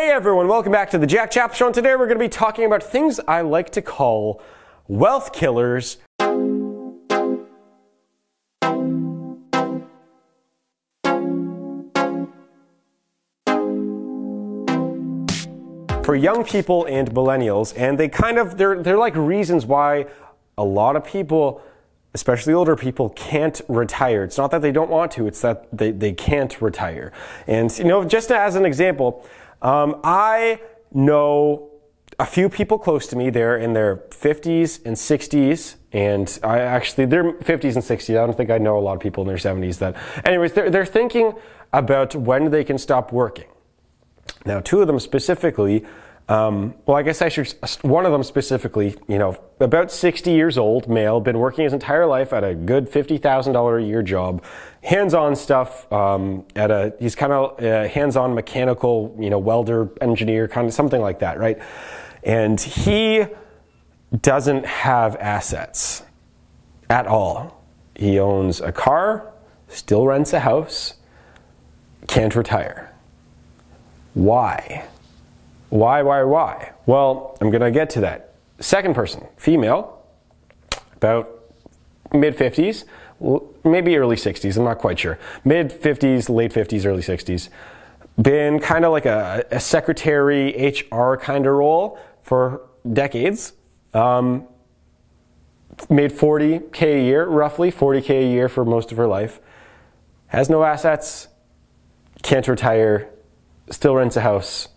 Hey everyone, welcome back to the Jack Chapple Show. And today we're going to be talking about things I like to call wealth killers. For young people and millennials, and they kind of they're they're like reasons why a lot of people especially older people can't retire. It's not that they don't want to, it's that they, they can't retire. And, you know, just as an example, um, I know a few people close to me. They're in their 50s and 60s, and I actually they're 50s and 60s. I don't think I know a lot of people in their 70s that. Anyways, they're they're thinking about when they can stop working. Now, two of them specifically um, well, I guess I should, one of them specifically, you know, about 60 years old, male, been working his entire life at a good $50,000 a year job, hands-on stuff, um, at a, he's kind of a hands-on mechanical, you know, welder, engineer, kind of something like that, right? And he doesn't have assets at all. He owns a car, still rents a house, can't retire. Why? Why, why, why? Well, I'm going to get to that. Second person, female, about mid 50s, maybe early 60s, I'm not quite sure. Mid 50s, late 50s, early 60s. Been kind of like a, a, secretary, HR kind of role for decades. Um, made 40K a year, roughly 40K a year for most of her life. Has no assets, can't retire, still rents a house,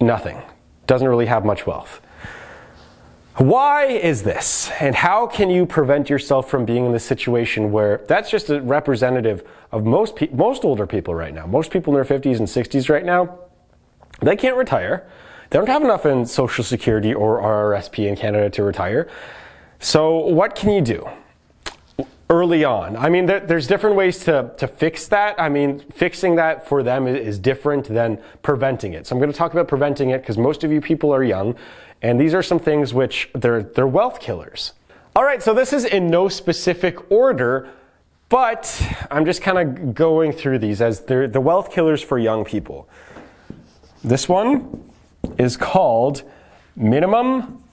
nothing, doesn't really have much wealth. Why is this? And how can you prevent yourself from being in this situation where that's just a representative of most pe- most older people right now. Most people in their 50s and 60s right now, they can't retire. They don't have enough in Social Security or RRSP in Canada to retire. So what can you do? Early on. I mean, there, there's different ways to, to fix that. I mean, fixing that for them is, different than preventing it. So I'm going to talk about preventing it because most of you people are young, and these are some things which they're, they're wealth killers. All right, so this is in no specific order, but I'm just kind of going through these as they're the wealth killers for young people. This one is called minimum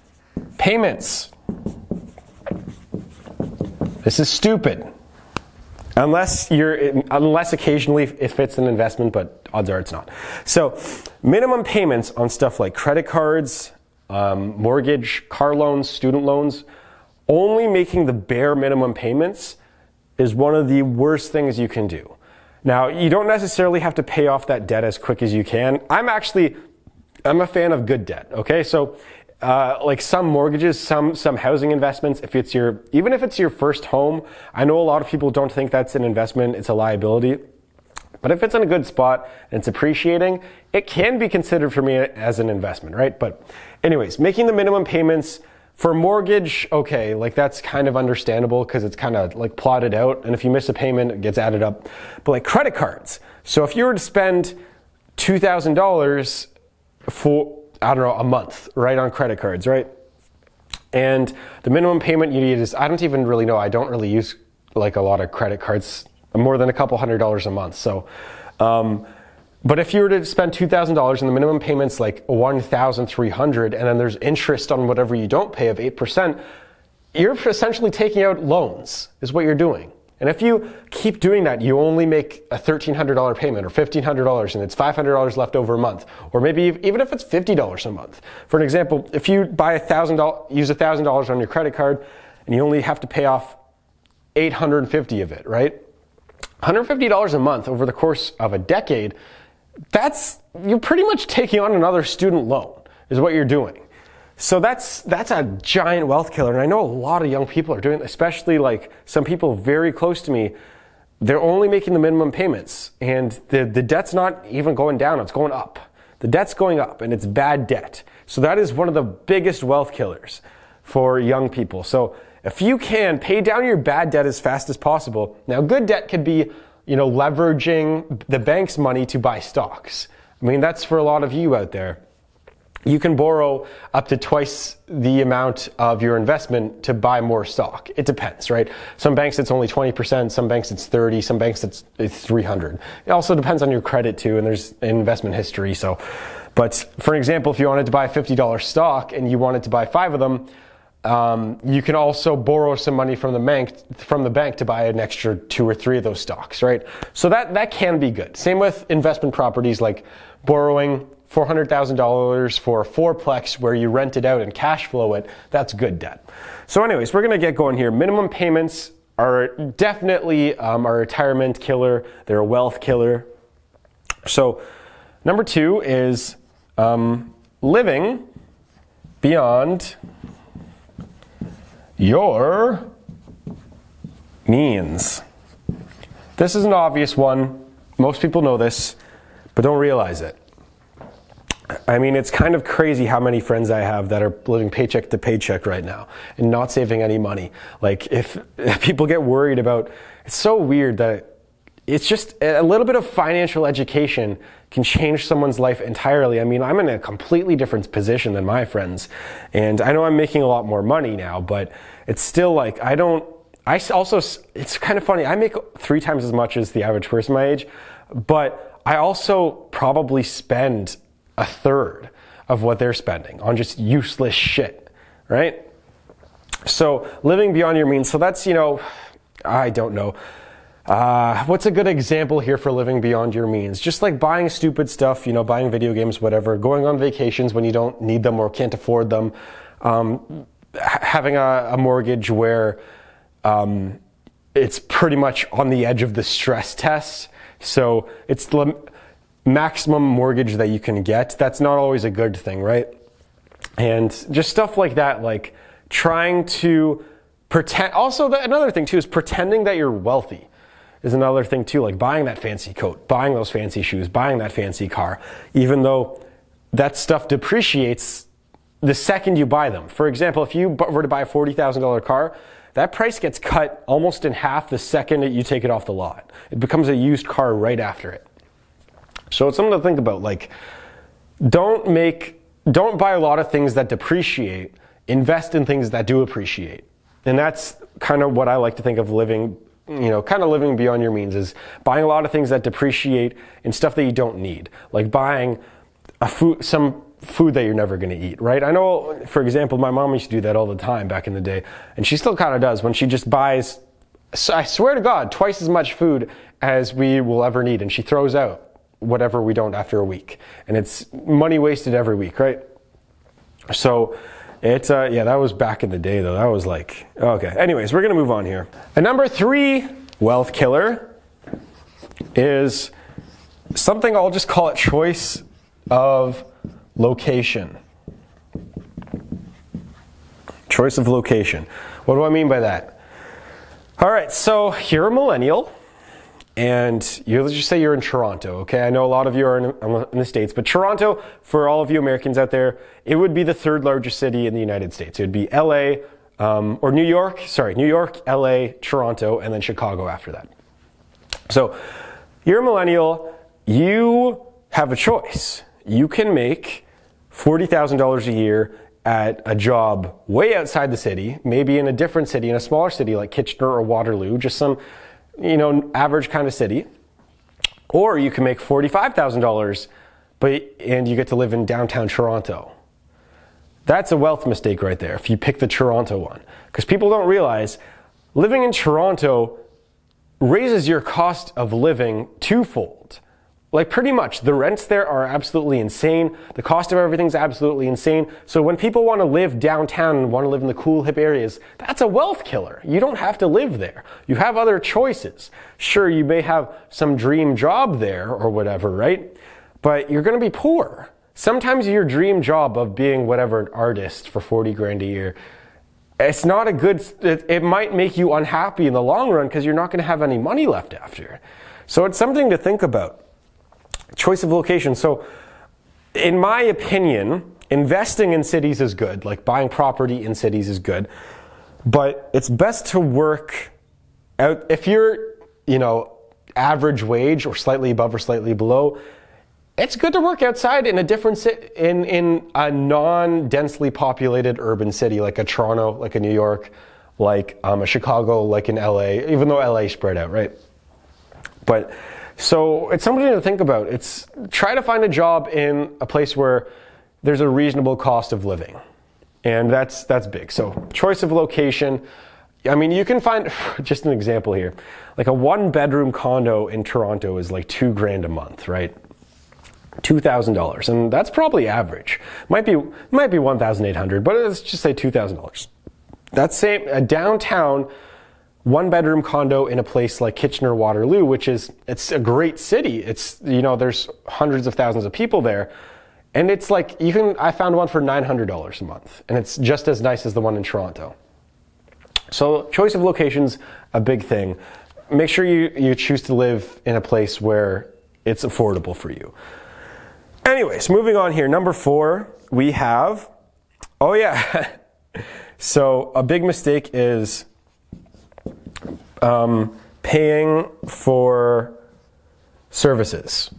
payments. This is stupid. Unless you're, unless occasionally if it's an investment, but odds are it's not. So, minimum payments on stuff like credit cards, um, mortgage, car loans, student loans, only making the bare minimum payments is one of the worst things you can do. Now, you don't necessarily have to pay off that debt as quick as you can. I'm actually, I'm a fan of good debt. Okay, so uh, like some mortgages, some some housing investments. If it's your even if it's your first home, I know a lot of people don't think that's an investment; it's a liability. But if it's in a good spot and it's appreciating, it can be considered for me as an investment, right? But, anyways, making the minimum payments for mortgage, okay, like that's kind of understandable because it's kind of like plotted out. And if you miss a payment, it gets added up. But like credit cards. So if you were to spend $2,000 for I don't know, a month, right, on credit cards, right? And the minimum payment you need is, I don't even really know, I don't really use like a lot of credit cards, more than a couple hundred dollars a month. So, um, but if you were to spend $2,000 and the minimum payment's like 1,300 and then there's interest on whatever you don't pay of 8%, you're essentially taking out loans, is what you're doing. And if you keep doing that, you only make a $1,300 payment or $1,500 and it's $500 left over a month. Or maybe even if it's $50 a month. For an example, if you buy a thousand use a $1,000 on your credit card and you only have to pay off 850 of it, right? $150 a month over the course of a decade, that's, you're pretty much taking on another student loan is what you're doing. So that's that's a giant wealth killer, and I know a lot of young people are doing, especially like some people very close to me. They're only making the minimum payments, and the the debt's not even going down; it's going up. The debt's going up, and it's bad debt. So that is one of the biggest wealth killers for young people. So if you can pay down your bad debt as fast as possible. Now, good debt could be you know leveraging the bank's money to buy stocks. I mean, that's for a lot of you out there you can borrow up to twice the amount of your investment to buy more stock. It depends, right? Some banks it's only 20%, some banks it's 30, some banks it's, it's 300. It also depends on your credit too, and there's investment history. So, But for example, if you wanted to buy a $50 stock and you wanted to buy five of them, um, you can also borrow some money from the bank from the bank to buy an extra two or three of those stocks, right? So that that can be good. Same with investment properties, like borrowing four hundred thousand dollars for a fourplex where you rent it out and cash flow it. That's good debt. So, anyways, we're gonna get going here. Minimum payments are definitely um, a retirement killer. They're a wealth killer. So, number two is um, living beyond your means. This is an obvious one. Most people know this, but don't realize it. I mean, it's kind of crazy how many friends I have that are living paycheck to paycheck right now and not saving any money. Like, if, if people get worried about, it's so weird that it's just a little bit of financial education can change someone's life entirely. I mean, I'm in a completely different position than my friends. And I know I'm making a lot more money now, but it's still like, I don't, I also, it's kind of funny. I make three times as much as the average person my age, but I also probably spend a third of what they're spending on just useless shit, right? So living beyond your means. So that's, you know, I don't know. Uh, what's a good example here for living beyond your means? Just like buying stupid stuff, you know, buying video games, whatever, going on vacations when you don't need them or can't afford them, um, having a, a, mortgage where um, it's pretty much on the edge of the stress test. So it's the maximum mortgage that you can get. That's not always a good thing, right? And just stuff like that, like trying to pretend. Also, the, another thing too is pretending that you're wealthy is another thing too, like buying that fancy coat, buying those fancy shoes, buying that fancy car, even though that stuff depreciates the second you buy them. For example, if you were to buy a $40,000 car, that price gets cut almost in half the second that you take it off the lot. It becomes a used car right after it. So it's something to think about. Like, don't make, don't buy a lot of things that depreciate. Invest in things that do appreciate. And that's kind of what I like to think of living you know, kind of living beyond your means is buying a lot of things that depreciate and stuff that you don't need, like buying a food, some food that you're never going to eat, right? I know, for example, my mom used to do that all the time back in the day, and she still kind of does when she just buys, I swear to God, twice as much food as we will ever need, and she throws out whatever we don't after a week, and it's money wasted every week, right? So, it's uh, yeah, that was back in the day though. That was like okay. Anyways, we're gonna move on here. And number three wealth killer is something I'll just call it choice of location. Choice of location. What do I mean by that? All right, so you're a millennial and you let's just say you're in Toronto, okay? I know a lot of you are in, in, the States, but Toronto, for all of you Americans out there, it would be the third largest city in the United States. It would be LA, um, or New York, sorry, New York, LA, Toronto, and then Chicago after that. So you're a millennial, you have a choice. You can make $40,000 a year at a job way outside the city, maybe in a different city, in a smaller city like Kitchener or Waterloo, just some you know, average kind of city. Or you can make $45,000 but and you get to live in downtown Toronto. That's a wealth mistake right there if you pick the Toronto one. Because people don't realize living in Toronto raises your cost of living twofold. Like pretty much, the rents there are absolutely insane. The cost of everything's absolutely insane. So when people want to live downtown and want to live in the cool hip areas, that's a wealth killer. You don't have to live there. You have other choices. Sure, you may have some dream job there or whatever, right? But you're going to be poor. Sometimes your dream job of being whatever an artist for 40 grand a year, it's not a good, it, it might make you unhappy in the long run because you're not going to have any money left after. So it's something to think about. Choice of location. So, in my opinion, investing in cities is good. Like buying property in cities is good. But it's best to work out. If you're, you know, average wage or slightly above or slightly below, it's good to work outside in a different city, in, in a non-densely populated urban city like a Toronto, like a New York, like um, a Chicago, like in LA, even though LA spread out, right? But So it's something to think about. It's try to find a job in a place where there's a reasonable cost of living. And that's that's big. So choice of location. I mean, you can find just an example here. Like a one bedroom condo in Toronto is like two grand a month, right? Two thousand dollars, and that's probably average. Might be might be one thousand eight hundred, but let's just say two thousand dollars. That's same a downtown one bedroom condo in a place like Kitchener Waterloo, which is it's a great city. It's you know there's hundreds of thousands of people there, and it's like you can I found one for nine hundred dollars a month, and it's just as nice as the one in Toronto. So choice of locations a big thing. Make sure you you choose to live in a place where it's affordable for you. Anyways, moving on here. Number four, we have. Oh yeah. so a big mistake is um, paying for services.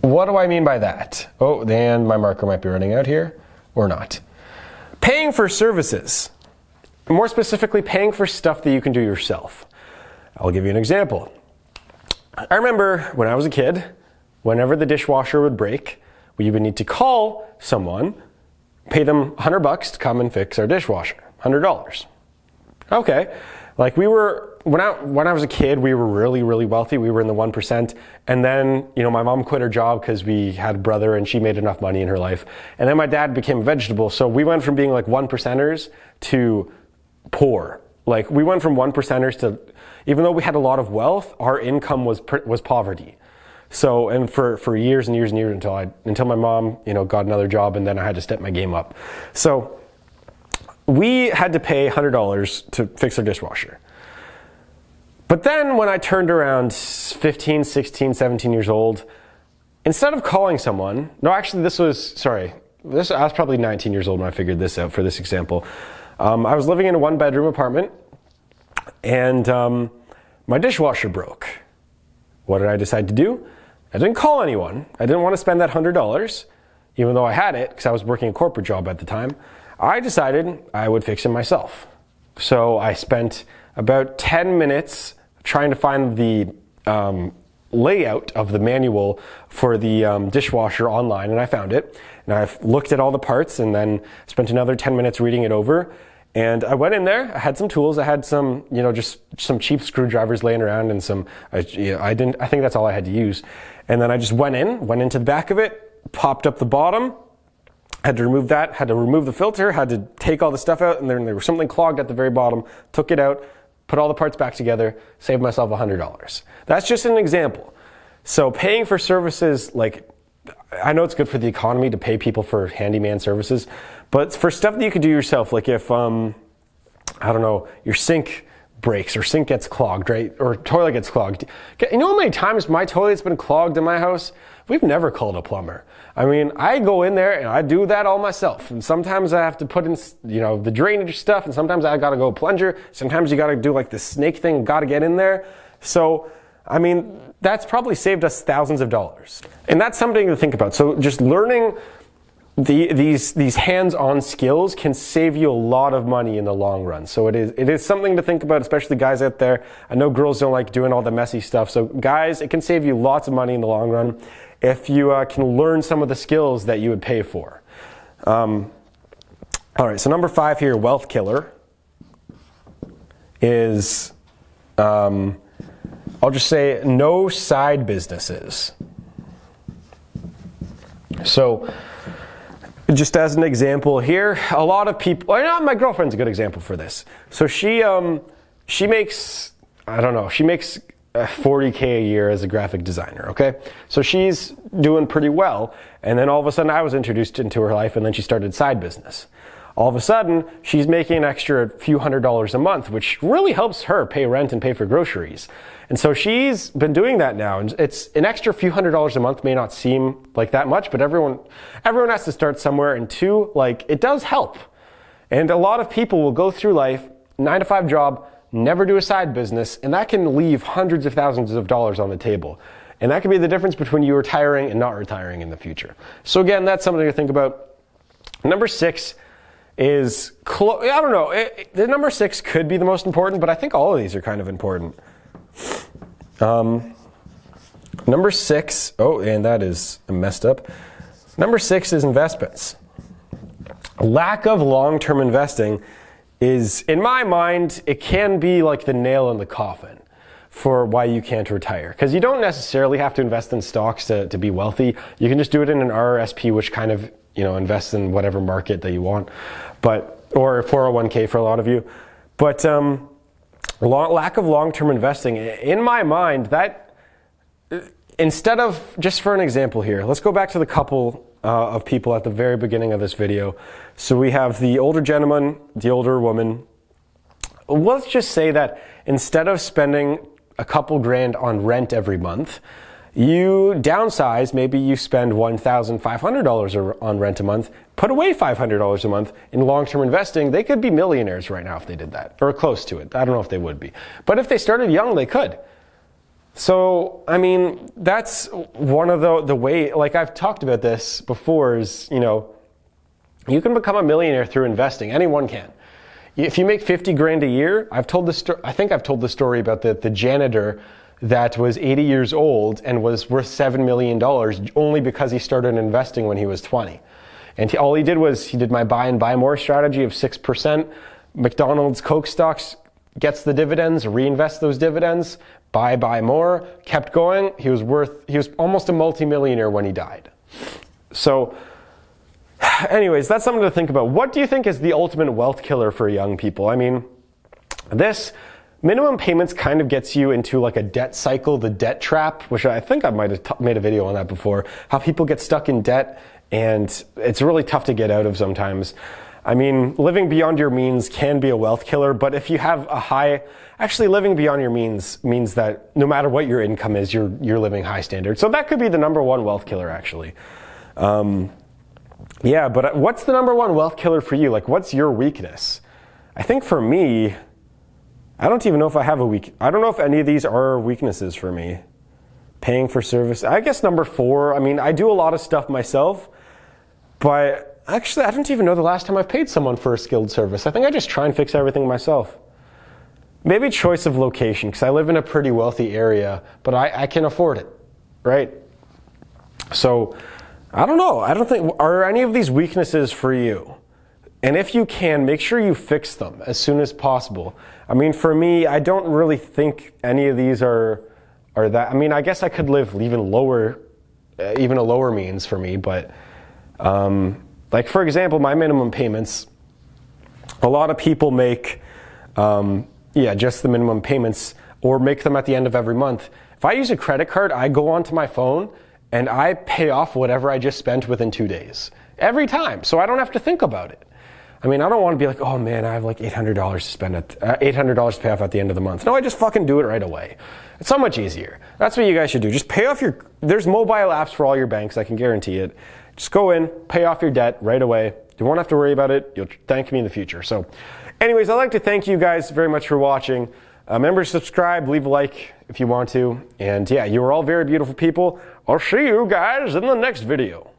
What do I mean by that? Oh, and my marker might be running out here, or not. Paying for services. More specifically, paying for stuff that you can do yourself. I'll give you an example. I remember when I was a kid, whenever the dishwasher would break, we would need to call someone, pay them 100 bucks to come and fix our dishwasher. $100. Okay. Like we were when I when I was a kid, we were really really wealthy. We were in the one percent, and then you know my mom quit her job because we had a brother and she made enough money in her life, and then my dad became a vegetable. So we went from being like one percenters to poor. Like we went from one percenters to, even though we had a lot of wealth, our income was was poverty. So and for for years and years and years until I until my mom you know got another job and then I had to step my game up. So we had to pay $100 to fix our dishwasher. But then when I turned around 15, 16, 17 years old, instead of calling someone, no, actually, this was, sorry, this, I was probably 19 years old when I figured this out for this example. Um, I was living in a one bedroom apartment and um, my dishwasher broke. What did I decide to do? I didn't call anyone. I didn't want to spend that $100, even though I had it because I was working a corporate job at the time. I decided I would fix it myself. So I spent about 10 minutes trying to find the um, layout of the manual for the um, dishwasher online, and I found it. And I looked at all the parts and then spent another 10 minutes reading it over. And I went in there. I had some tools. I had some, you know, just some cheap screwdrivers laying around and some. I, you know, I didn't. I think that's all I had to use. And then I just went in, went into the back of it, popped up the bottom, had to remove that, had to remove the filter, had to take all the stuff out, and then there was something clogged at the very bottom. Took it out, put all the parts back together, saved myself $100. That's just an example. So paying for services, like, I know it's good for the economy to pay people for handyman services, but for stuff that you could do yourself, like if, um, I don't know, your sink breaks or sink gets clogged, right? Or toilet gets clogged. You know how many times my toilet's been clogged in my house? We've never called a plumber. I mean, I go in there and I do that all myself. And sometimes I have to put in, you know, the drainage stuff, and sometimes I gotta go plunger. Sometimes you gotta do like the snake thing, gotta get in there. So, I mean, that's probably saved us thousands of dollars. And that's something to think about. So just learning the, these these hands-on skills can save you a lot of money in the long run. So it is it is something to think about, especially guys out there. I know girls don't like doing all the messy stuff. So guys, it can save you lots of money in the long run if you uh, can learn some of the skills that you would pay for. Um, all right, so number five here, wealth killer, is um, I'll just say no side businesses. So, just as an example here, a lot of people. Know, my girlfriend's a good example for this. So she um, she makes I don't know she makes 40k a year as a graphic designer, okay? So she's doing pretty well. And then all of a sudden I was introduced into her life and then she started side business. All of a sudden, she's making an extra few hundred dollars a month, which really helps her pay rent and pay for groceries. And so she's been doing that now. And it's an extra few hundred dollars a month may not seem like that much, but everyone, everyone has to start somewhere. And two, like, it does help. And a lot of people will go through life, nine to five job, never do a side business, and that can leave hundreds of thousands of dollars on the table. And that could be the difference between you retiring and not retiring in the future. So again, that's something to think about. Number six is, clo- I don't know, it, the number six could be the most important, but I think all of these are kind of important. Um, number six, oh, and that is messed up. Number six is investments. Lack of long term investing is, in my mind, it can be like the nail in the coffin for why you can't retire. Because you don't necessarily have to invest in stocks to, to be wealthy. You can just do it in an RRSP, which kind of, you know, invests in whatever market that you want. But, or 401k for a lot of you. But um, long, lack of long-term investing, in my mind, that instead of, just for an example here, let's go back to the couple uh, of people at the very beginning of this video. So we have the older gentleman, the older woman. Let's just say that instead of spending a couple grand on rent every month. You downsize, maybe you spend $1,500 on rent a month, put away $500 a month in long term investing. They could be millionaires right now if they did that, or close to it. I don't know if they would be. But if they started young, they could. So, I mean, that's one of the, the way, like I've talked about this before, is, you know, you can become a millionaire through investing. Anyone can. If you make 50 grand a year, I've told this I think I've told the story about the, the janitor that was 80 years old and was worth $7 million only because he started investing when he was 20. And he, all he did was he did my buy and buy more strategy of 6%. McDonald's Coke stocks gets the dividends, reinvest those dividends, buy, buy more, kept going. He was worth, he was almost a multimillionaire when he died. So, anyways, that's something to think about. What do you think is the ultimate wealth killer for young people? I mean, this minimum payments kind of gets you into like a debt cycle, the debt trap, which I think I might have made a video on that before. How people get stuck in debt and it's really tough to get out of sometimes. I mean, living beyond your means can be a wealth killer, but if you have a high, actually living beyond your means means that no matter what your income is, you're, you're living high standard. So that could be the number one wealth killer actually. Um, yeah, but uh, what's the number one wealth killer for you? Like, what's your weakness? I think for me, I don't even know if I have a weak. I don't know if any of these are weaknesses for me. Paying for service. I guess number four. I mean, I do a lot of stuff myself, but actually, I don't even know the last time I've paid someone for a skilled service. I think I just try and fix everything myself. Maybe choice of location, because I live in a pretty wealthy area, but I, I can afford it, right? So I don't know. I don't think, are any of these weaknesses for you? And if you can, make sure you fix them as soon as possible. I mean, for me, I don't really think any of these are, are that. I mean, I guess I could live even lower, uh, even a lower means for me, but um, like, for example, my minimum payments, a lot of people make, um, yeah, just the minimum payments or make them at the end of every month. If I use a credit card, I go onto my phone and I pay off whatever I just spent within two days. Every time. So I don't have to think about it. I mean, I don't want to be like, oh man, I have like $800 to spend at, uh, $800 to pay off at the end of the month. No, I just fucking do it right away. It's so much easier. That's what you guys should do. Just pay off your, there's mobile apps for all your banks, I can guarantee it. Just go in, pay off your debt right away. You won't have to worry about it. You'll thank me in the future. So, anyways, I'd like to thank you guys very much for watching. Uh, remember to subscribe, leave a like if you want to. And yeah, you are all very beautiful people. I'll see you guys in the next video.